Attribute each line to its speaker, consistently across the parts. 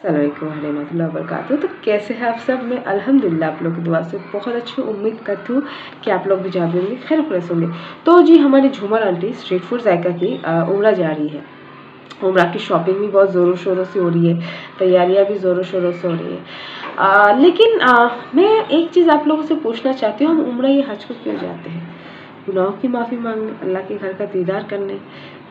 Speaker 1: अल्लाम वरक तो कैसे हैं आप सब? मैं अल्हम्दुलिल्लाह आप लोग की दुआ से बहुत अच्छी उम्मीद करती हूँ कि आप लोग भी जा भी होंगे खैर खुश होंगे। तो जी हमारी झूमर आंटी स्ट्रीट फ़ूड जायका की उम्र जा रही है। उम्र की शॉपिंग भी बहुत ज़ोरों शोरों से हो रही है तैयारियाँ भी ज़ोरों शोरों से हो रही है। आ, लेकिन आ, मैं एक चीज़ आप लोगों से पूछना चाहती हूँ हम उम्र ये हज को क्यों जाते हैं? गुनाहों की माफ़ी मांगने अल्लाह के घर का दीदार करने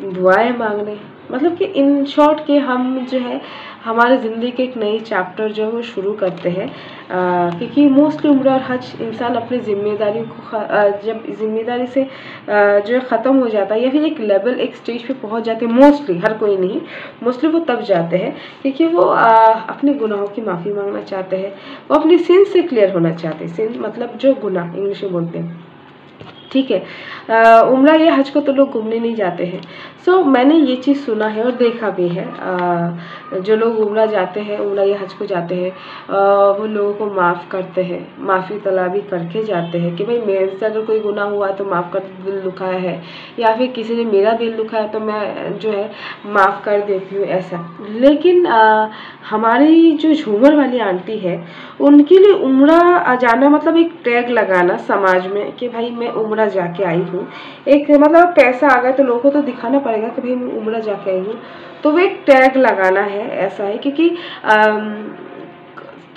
Speaker 1: दुआएँ मांगने। मतलब कि इन शॉर्ट के हम जो है हमारे ज़िंदगी के एक नई चैप्टर जो है वो शुरू करते हैं। क्योंकि मोस्टली उम्र और हज इंसान अपनी ज़िम्मेदारी को जब ज़िम्मेदारी से जो है ख़त्म हो जाता है या फिर एक लेवल एक स्टेज पे पहुँच जाते हैं मोस्टली हर कोई नहीं मोस्टली वो तब जाते हैं क्योंकि वो आ, अपने गुनाहों की माफ़ी मांगना चाहते हैं। वो अपनी सिन से क्लियर होना चाहते हैं। सिन मतलब जो गुनाह इंग्लिश में बोलते हैं। ठीक है। उम्र या हज को तो लोग घूमने नहीं जाते हैं। सो so, मैंने ये चीज़ सुना है और देखा भी है। आ, जो लोग उम्र जाते हैं उम्र या हज को जाते हैं वो लोगों को माफ़ करते हैं माफ़ी तलाबी करके जाते हैं कि भाई मेरे से अगर कोई गुना हुआ तो माफ़ कर दिल दुखाया है। या फिर किसी ने मेरा दिल दुखाया तो मैं जो है माफ़ कर देती हूँ ऐसा। लेकिन आ, हमारी जो झूमर वाली आंटी है उनके लिए उम्र जाना मतलब एक टैग लगाना समाज में कि भाई मैं उम्र जाके आई हूँ। एक मतलब पैसा आ गया तो लोगों को तो दिखाना पड़ेगा कि भाई मैं उमरा जाके आई हूँ। तो वो एक टैग लगाना है ऐसा है, क्योंकि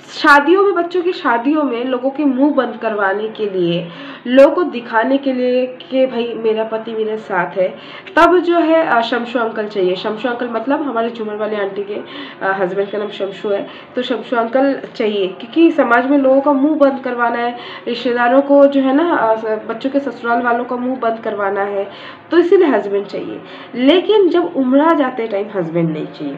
Speaker 1: शादियों में, बच्चों की शादियों में लोगों के मुँह बंद करवाने के लिए, लोगों को दिखाने के लिए कि भाई मेरा पति मेरे साथ है। तब जो है शमशु अंकल चाहिए। शमशु अंकल मतलब हमारे झूमर वाले आंटी के हस्बैंड का नाम शमशु है। तो शमशु अंकल चाहिए, क्योंकि समाज में लोगों का मुँह बंद करवाना है। रिश्तेदारों को जो है ना बच्चों के ससुराल वालों का मुँह बंद करवाना है। तो इसीलिए हस्बैंड चाहिए। लेकिन जब उम्र जाते टाइम हस्बैंड नहीं चाहिए।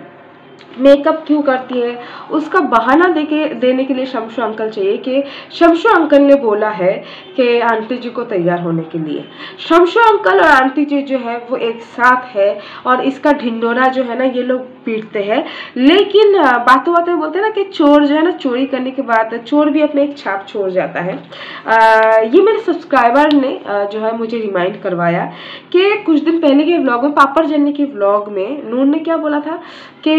Speaker 1: मेकअप क्यों करती है? उसका बहाना देके देने के लिए शमशु अंकल चाहिए कि शमशु अंकल ने बोला है कि आंटी जी को तैयार होने के लिए। शमशु अंकल और आंटी जी जो है वो एक साथ है और इसका ढिंडोरा जो है ना ये लोग पीटते हैं। लेकिन बातों बातों बोलते हैं ना कि चोर जो है ना चोरी करने के बाद चोर भी अपने एक छाप छोड़ जाता है। आ, ये मेरे सब्सक्राइबर ने जो है मुझे रिमाइंड करवाया कि कुछ दिन पहले के व्लॉग में पापड़ जन्नी के व्लॉग में नून ने क्या बोला था कि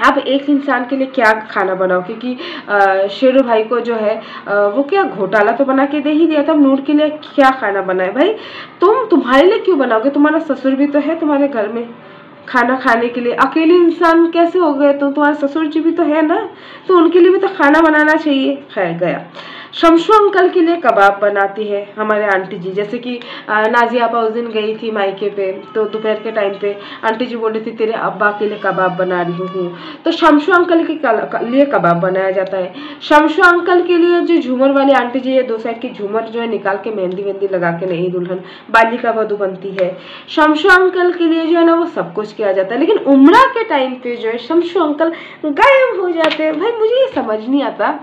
Speaker 1: आप एक इंसान के लिए क्या खाना बनाओ? क्योंकि शेरू भाई को जो है वो क्या घोटाला तो बना के दे ही दिया था नूर के लिए क्या खाना बनाए? भाई, तुम तुम्हारे लिए क्यों बनाओगे? तुम्हारा ससुर भी तो है तुम्हारे घर में खाना खाने के लिए। अकेले इंसान कैसे हो गए? तो तुम्हारे ससुर जी भी तो है ना? तो उनके लिए भी तो खाना बनाना चाहिए। खैर, गया। शमशु अंकल के लिए कबाब बनाती है हमारे आंटी जी। जैसे कि नाजिया आपा उस दिन गई थी मायके पे तो दोपहर के टाइम पे आंटी जी बोल रही थी, तेरे अब्बा के लिए कबाब बना रही हूँ। तो शमशु अंकल के लिए कबाब बनाया जाता है। शमशु अंकल के लिए जो झूमर वाली आंटी जी है, दो साइड की झूमर जो है निकाल के मेहंदी वेंदी लगा के नई दुल्हन बाली का वधु बनती है। शमशु अंकल के लिए जो है ना, वो सब कुछ किया जाता है। लेकिन उम्र के टाइम पे जो है शमशु अंकल गायब हो जाते हैं। भाई, मुझे ये समझ नहीं आता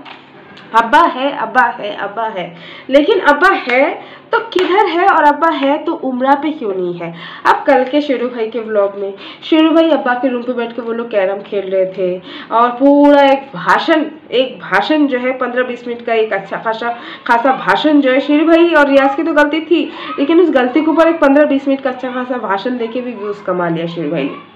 Speaker 1: अब्बा है अब्बा है अब्बा है। लेकिन अब्बा है तो किधर है और अब्बा है तो उमरा पे क्यों नहीं है? अब कल के शेरू भाई के व्लॉग में, शेरू भाई अब्बा के रूम पे बैठ के वो लोग कैरम खेल रहे थे और पूरा एक भाषण एक भाषण जो है, पंद्रह बीस मिनट का एक अच्छा खासा खासा भाषण जो है शेरू भाई और रियाज की तो गलती थी, लेकिन उस गलती के ऊपर एक पंद्रह बीस मिनट का अच्छा खासा भाषण देके भी व्यूज़ कमा लिया शेरू भाई ने।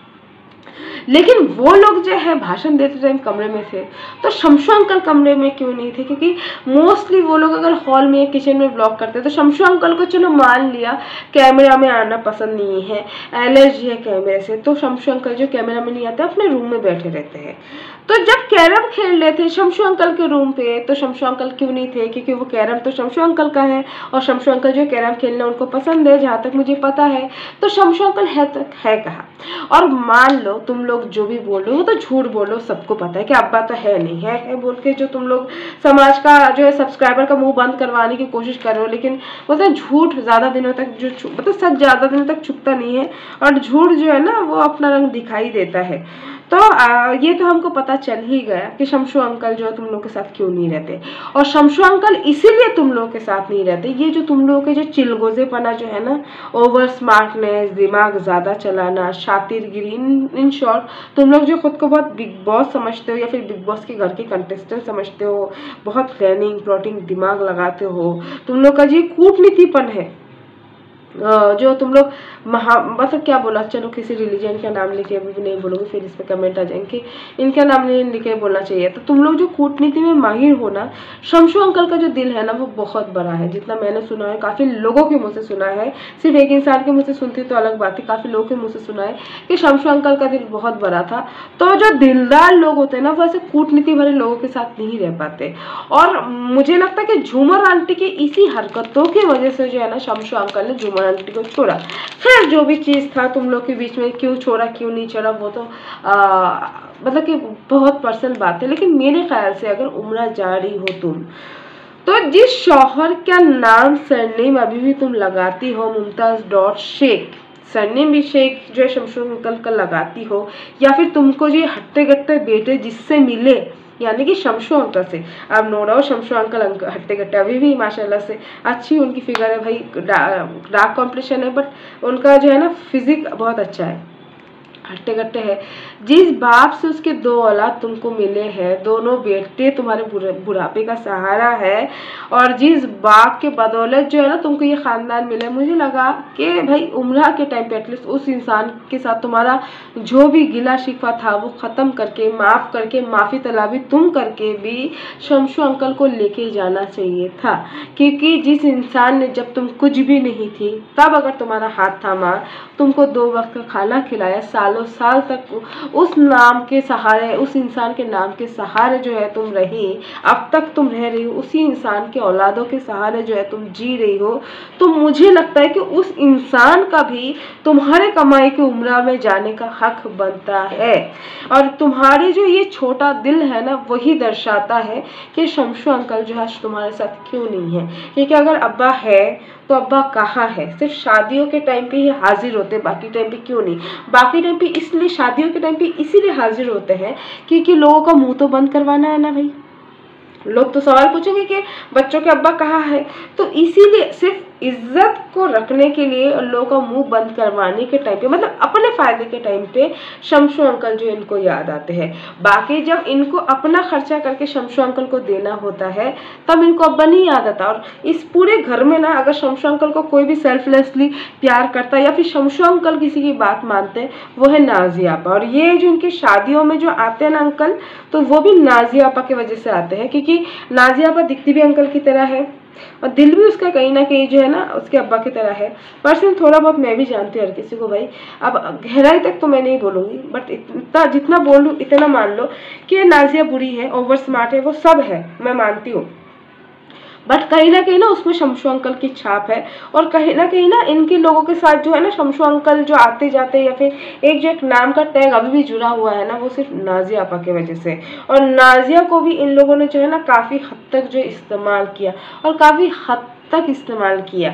Speaker 1: लेकिन वो लोग जो है, भाषण देते टाइम कमरे में थे। तो शमशु अंकल कमरे में क्यों नहीं थे? क्योंकि मोस्टली वो लोग अगर हॉल में या किचन में ब्लॉक करते तो शमशु अंकल को चलो मान लिया कैमरा में आना पसंद नहीं है एलर्जी है कैमरे से तो शमशु अंकल जो कैमरा में नहीं आते, अपने रूम में बैठे रहते हैं। तो जब कैरम खेल रहे थे शमशु अंकल के रूम पे तो शमशु अंकल क्यों नहीं थे? क्योंकि वो कैरम तो शमशु अंकल का है, और शमशु अंकल जो कैरम खेलना उनको पसंद है, जहाँ तक मुझे पता है। तो शमशु अंकल है तक है कहा? और मान लो तुम लोग जो भी बोल रहे हो तो झूठ बोलो सबको पता है कि अब्बा तो है नहीं है, है बोल के जो तुम लोग समाज का जो है सब्सक्राइबर का मुँह बंद करवाने की कोशिश कर रहे हो लेकिन बोलते हैं झूठ ज़्यादा दिनों तक जो मतलब सच ज़्यादा दिनों तक छुपता नहीं है और झूठ जो है ना वो अपना रंग दिखाई देता है। तो आ, ये तो हमको पता चल ही गया कि शमशु अंकल जो है तुम लोग के साथ क्यों नहीं रहते। और शमशु अंकल इसीलिए तुम लोग के साथ नहीं रहते। ये जो तुम लोगों के जो चिलगोजेपना जो है ना ओवर स्मार्टनेस दिमाग ज़्यादा चलाना शातिरगिरी इन इन शॉर्ट तुम लोग जो खुद को बहुत बिग बॉस समझते हो या फिर बिग बॉस के घर के कंटेस्टेंट समझते हो बहुत प्लानिंग प्लॉटिंग दिमाग लगाते हो तुम लोग का जी कूटनीतिपन है। जो तुम लोग महा मतलब क्या बोला, चलो किसी रिलीजन का नाम लिखे अभी भी नहीं बोलोगे, फिर इस पर कमेंट आ जाएँगे इनका नाम नहीं लिखे बोलना चाहिए। तो तुम लोग जो कूटनीति में माहिर हो ना, शमशु अंकल का जो दिल है ना, वो बहुत बड़ा है। जितना मैंने सुना है, काफ़ी लोगों के मुँह से सुना है। सिर्फ़ एक इंसान के मुँह से सुनती तो अलग बात है, काफ़ी लोगों के मुँह से सुना है कि शमशु अंकल का दिल बहुत बड़ा था। तो जो दिलदार लोग होते हैं ना, वो ऐसे कूटनीति भरे लोगों के साथ नहीं रह पाते। और मुझे लगता है कि झूमर आंटी की इसी हरकतों की वजह से जो है ना, शमशु अंकल ने झूमर आंटी को छोड़ा। खैर, जो भी चीज़ था, तुम लोग के बीच में क्यों छोड़ा, क्यों नहीं छोड़ा, वो तो मतलब कि बहुत पर्सनल बात है, लेकिन मेरे ख्याल से अगर उम्र जा रही हो तुम तो जिस शौहर का नाम सरनेम अभी भी तुम लगाती हो, मुमताज़ डॉट शेख, सरनेम भी शेख जो है शमशुर अंकल का लगाती हो, या फिर तुमको जो हट्टे गट्टे बेटे जिससे मिले यानी कि शमशो अंकल से। अब नो शमशो अंकल अंकल हट्टे कट्टे अभी भी, माशाल्लाह से अच्छी उनकी फिगर है भाई। डार्क कॉम्पिटिशन है बट उनका जो है ना फिजिक बहुत अच्छा है। हट्टे कट्टे है। जिस बाप से उसके दो औलाद तुमको मिले हैं, दोनों बेटे तुम्हारे बुढ़ापे का सहारा है और जिस बाप के बदौलत जो है ना तुमको ये ख़ानदान मिला मुझे लगा कि भाई उम्र के टाइम पे एटलीस्ट उस इंसान के साथ तुम्हारा जो भी गिला शिकवा था, वो ख़त्म करके, माफ़ करके, माफ़ी तलाबी तुम करके भी शमशु अंकल को लेके जाना चाहिए था। क्योंकि जिस इंसान ने जब तुम कुछ भी नहीं थी, तब अगर तुम्हारा हाथ थामा, तुमको दो वक्त का खाना खिलाया, सालों सालों साल तक उस नाम के सहारे, उस इंसान के नाम के सहारे जो है तुम रही, अब तक तुम रह रही हो, उसी इंसान के औलादों के सहारे जो है तुम जी रही हो तो मुझे लगता है कि उस इंसान का भी तुम्हारे कमाई की उम्र में जाने का हक बनता है। और तुम्हारे जो ये छोटा दिल है ना, वही दर्शाता है कि शमशु अंकल जो है तुम्हारे साथ क्यों नहीं है? क्योंकि अगर अब्बा है तो अब्बा कहाँ है? सिर्फ़ शादियों के टाइम पे ही हाजिर होते हैं बाकी टाइम पे क्यों नहीं? बाकी टाइम पे इसलिए, शादियों के टाइम पे इसीलिए हाजिर होते हैं क्योंकि लोगों का मुँह तो बंद करवाना है ना भाई। लोग तो सवाल पूछेंगे कि बच्चों के अब्बा कहाँ है? तो इसीलिए सिर्फ़ इज़्ज़त को रखने के लिए और लोगों का मुँह बंद करवाने के टाइम पे मतलब अपने फ़ायदे के टाइम पे शमशु अंकल जो इनको याद आते हैं। बाकी जब इनको अपना खर्चा करके शमशु अंकल को देना होता है, तब इनको अब्बा नहीं याद आता और इस पूरे घर में ना, अगर शमशु अंकल को कोई भी सेल्फलेसली प्यार करता है या फिर शमशु अंकल किसी की बात मानते हैं, वो है नाजियापा और ये जो इनकी शादियों में जो आते हैं ना अंकल तो वो भी नाजिया आपा की वजह से आते हैं, क्योंकि नाजियापा दिखती भी अंकल की तरह है। और दिल भी उसका कहीं ना कहीं जो है ना, उसके अब्बा की तरह है। पर्सन थोड़ा बहुत मैं भी जानती हूँ हर किसी को भाई। अब गहराई तक तो मैं नहीं बोलूँगी, बट इतना, जितना बोल, इतना मान लो कि नाजिया बुरी है, ओवर स्मार्ट है, वो सब है, मैं मानती हूँ। बट कहीं ना कहीं ना उसमें शमशु अंकल की छाप है। और कहीं ना कहीं ना इनके लोगों के साथ जो है ना शमशु अंकल जो आते जाते या फिर एक जो एक नाम का टैग अभी भी जुड़ा हुआ है ना, वो सिर्फ़ नाजिया आपा की वजह से। और नाजिया को भी इन लोगों ने जो है ना काफ़ी हद तक जो इस्तेमाल किया और काफ़ी हद तक इस्तेमाल किया।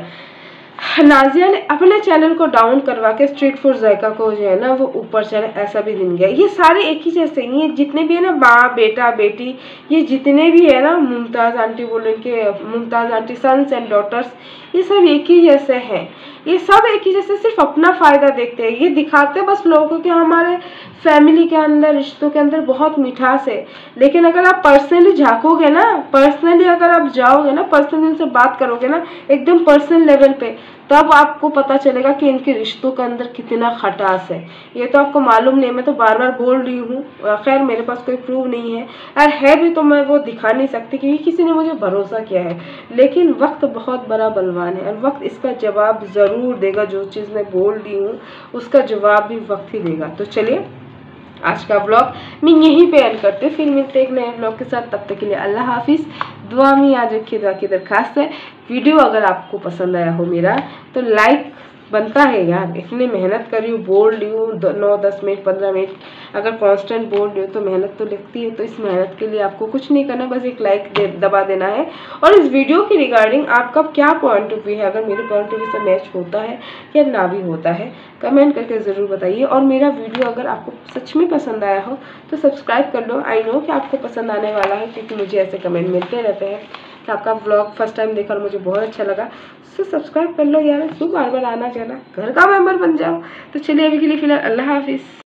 Speaker 1: नाजिया ने अपने चैनल को डाउन करवा के स्ट्रीट फ़ूड जायका को जो है ना, वो ऊपर चले ऐसा भी दिन गया। ये सारे एक ही जैसे ही हैं, जितने भी है ना, माँ, बेटा, बेटी, ये जितने भी है ना, मुमताज़ आंटी बोलो के, Mumtaz aunty sons and daughters ये सब एक ही जैसे हैं। ये सब एक ही जैसे सिर्फ़ अपना फ़ायदा देखते हैं। ये दिखाते बस लोगों को, हमारे फैमिली के अंदर, रिश्तों के अंदर बहुत मिठास है। लेकिन अगर आप पर्सनली झाँकोगे ना पर्सनली अगर आप जाओगे ना पर्सनली उनसे बात करोगे ना, एकदम पर्सनल लेवल पे, तब आपको पता चलेगा कि इनके रिश्तों के अंदर कितना खटास है। ये तो आपको मालूम नहीं मैं तो बार बार बोल रही हूँ। खैर, मेरे पास कोई प्रूव नहीं है। और है भी तो मैं वो दिखा नहीं सकती क्योंकि किसी ने मुझे भरोसा किया है। लेकिन वक्त बहुत बड़ा बलवान है और वक्त इसका जवाब ज़रूर देगा, जो चीज़ मैं बोल रही हूँ, उसका जवाब भी वक्त ही देगा। तो चलिए, आज का ब्लॉग मैं यहीं पे एंड करती हूँ। फिर मिलते एक नए ब्लॉग के साथ। तब तक के लिए अल्लाह हाफिज़। दुआ में याद रखिए दुआ की दरखास्त है। वीडियो अगर आपको पसंद आया हो मेरा तो लाइक बनता है यार, इतनी मेहनत कर हूँ बोल रही हूँ नौ, दस मिनट, पंद्रह मिनट, अगर कांस्टेंट बोल रही हूँ तो मेहनत तो लगती है तो इस मेहनत के लिए आपको कुछ नहीं करना, बस एक लाइक दे, दबा देना है। और इस वीडियो की रिगार्डिंग आपका क्या पॉइंट ऑफ़ व्यू है? अगर मेरे पॉइंट ऑफ़ व्यू से मैच होता है या ना भी होता है कमेंट करके ज़रूर बताइए। और मेरा वीडियो अगर आपको सच में पसंद आया हो तो सब्सक्राइब कर लो। आई नो कि आपको पसंद आने वाला है, क्योंकि मुझे ऐसे कमेंट मिलते रहते हैं। कि आपका ब्लॉग फ़र्स्ट टाइम देखा और मुझे बहुत अच्छा लगा। सो सब्सक्राइब कर लो यार। क्यों बार बार आना जाना। घर का मेंबर बन जाओ। तो चलिए अभी के लिए फ़िलहाल अल्लाह हाफिज़।